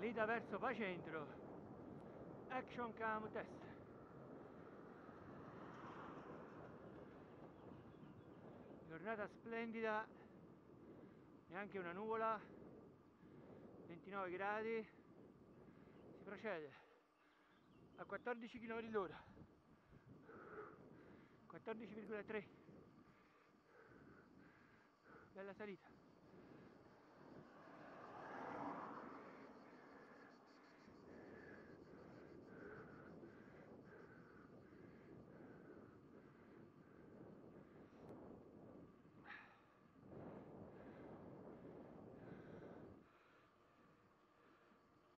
salita verso Pacentro action cam test. Giornata splendida. Neanche una nuvola. 29 gradi. Si procede. A 14 km l'ora 14,3 bella salita.